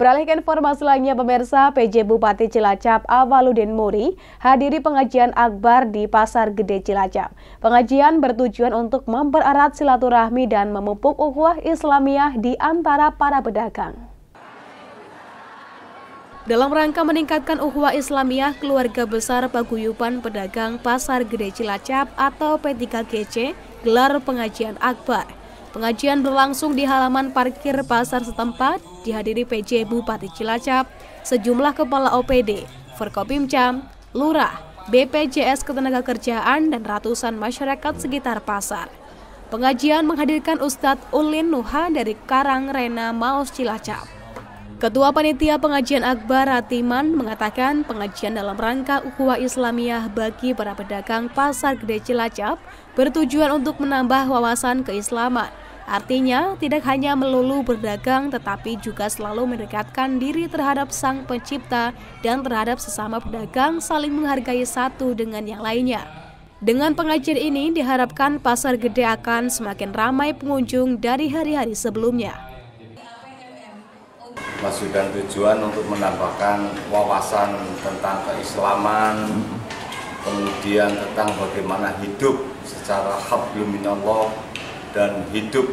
Beralih ke informasi lainnya, pemirsa PJ Bupati Cilacap Awaludin Muri hadiri pengajian akbar di Pasar Gede Cilacap. Pengajian bertujuan untuk mempererat silaturahmi dan memupuk ukhuwah Islamiyah di antara para pedagang. Dalam rangka meningkatkan ukhuwah Islamiyah, keluarga besar paguyuban pedagang Pasar Gede Cilacap atau P3GC gelar pengajian akbar Pengajian berlangsung di halaman parkir pasar setempat, dihadiri PJ Bupati Cilacap, sejumlah kepala OPD, Forkopimcam, Lurah, BPJS Ketenagakerjaan, dan ratusan masyarakat sekitar pasar. Pengajian menghadirkan Ustadz Ulin Nuha dari Karang Rena Maus Cilacap. Ketua Panitia Pengajian Akbar Ratiman mengatakan pengajian dalam rangka ukhuwah Islamiyah bagi para pedagang Pasar Gede Cilacap bertujuan untuk menambah wawasan keislaman. Artinya, tidak hanya melulu berdagang tetapi juga selalu mendekatkan diri terhadap Sang Pencipta dan terhadap sesama pedagang saling menghargai satu dengan yang lainnya. Dengan pengajian ini diharapkan Pasar Gede akan semakin ramai pengunjung dari hari-hari sebelumnya maksud dan tujuan untuk menambahkan wawasan tentang keislaman kemudian tentang bagaimana hidup secara habluminallah dan hidup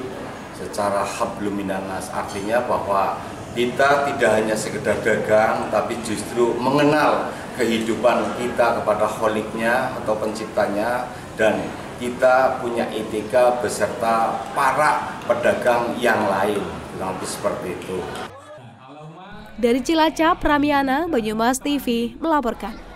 secara habluminanas artinya bahwa kita tidak hanya sekedar dagang tapi justru mengenal kehidupan kita kepada kholiknya atau penciptanya dan kita punya etika beserta para pedagang yang lain. Lebih seperti itu. Dari Cilacap, Ramiana, Banyumas TV melaporkan.